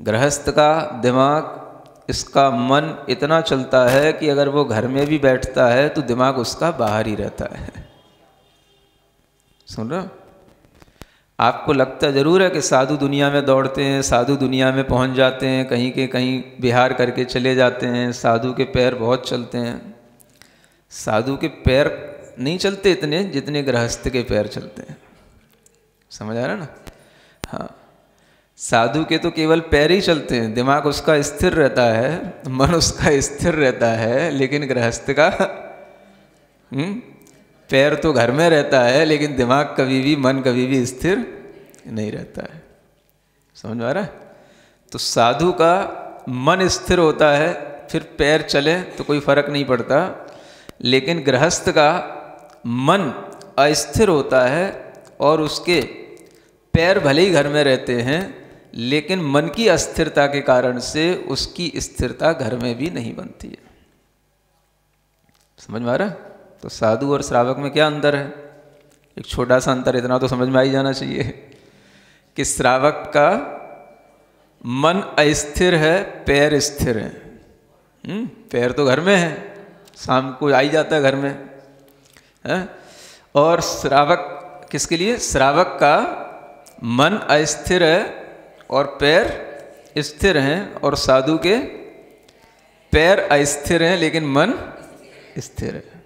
गृहस्थ का दिमाग, इसका मन इतना चलता है कि अगर वो घर में भी बैठता है तो दिमाग उसका बाहर ही रहता है। सुन रहे आपको लगता ज़रूर है कि साधु दुनिया में दौड़ते हैं, साधु दुनिया में पहुँच जाते हैं, कहीं के कहीं बिहार करके चले जाते हैं, साधु के पैर बहुत चलते हैं। साधु के पैर नहीं चलते इतने जितने गृहस्थ के पैर चलते हैं। समझ आ रहा ना? हाँ। साधु के तो केवल पैर ही चलते हैं दिमाग उसका स्थिर रहता है मन उसका स्थिर रहता है लेकिन गृहस्थ का हम्म, पैर तो घर में रहता है लेकिन दिमाग कभी भी मन कभी भी स्थिर नहीं रहता है। समझ आ रहा है? तो साधु का मन स्थिर होता है फिर पैर चले तो कोई फ़र्क नहीं पड़ता लेकिन गृहस्थ का मन अस्थिर होता है और उसके पैर भले ही घर में रहते हैं लेकिन मन की अस्थिरता के कारण से उसकी स्थिरता घर में भी नहीं बनती है। समझ में आ रहा तो साधु और श्रावक में क्या अंतर है? एक छोटा सा अंतर इतना तो समझ में आ ही जाना चाहिए कि श्रावक का मन अस्थिर है पैर स्थिर है। हम्म, पैर तो घर में है शाम को आ ही जाता है घर में। है? और श्रावक किसके लिए? श्रावक का मन अस्थिर है और पैर स्थिर हैं और साधु के पैर अस्थिर हैं लेकिन मन स्थिर है।